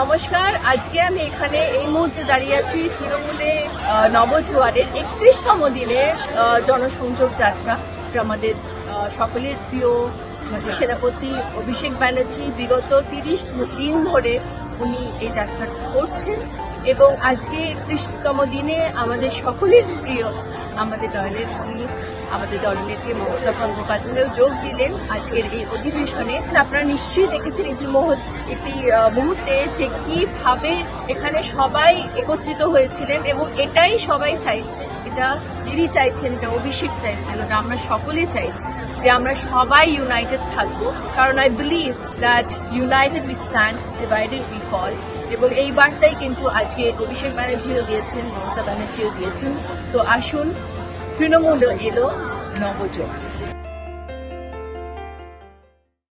নমস্কার, আজকে আমি এখানে এই মুহূর্তে দাঁড়িয়ে আছি তৃণমূলে নবজোয়ারের একত্রিশতম দিনে জনসংযোগ যাত্রা। আমাদের সকলের প্রিয় সেনাপতি অভিষেক ব্যানার্জি বিগত তিরিশ দিন ধরে উনি এই যাত্রাটা করছেন এবং আজকে একত্রিশতম দিনে আমাদের সকলের প্রিয়, আমাদের দলের আমাদের দলনেত্রী মমতা বন্দ্যোপাধ্যায়ও যোগ দিলেন আজকের এই অধিবেশনে। আপনারা নিশ্চয়ই দেখেছেন ইতি একটি মুহূর্তে যে কীভাবে এখানে সবাই একত্রিত হয়েছিলেন এবং এটাই সবাই চাইছে। এটা দিদি চাইছেন, এটা অভিষেক চাইছেন, ওটা আমরা সকলেই চাইছি যে আমরা সবাই ইউনাইটেড থাকব। কারণ I believe that united we stand divided we fall. এবং এই বার্তাই কিন্তু আজকে অভিষেক ব্যানার্জিও দিয়েছেন, মমতা ব্যানার্জিও দিয়েছেন। তো আসুন, তৃণমূলও এলো নবযোগ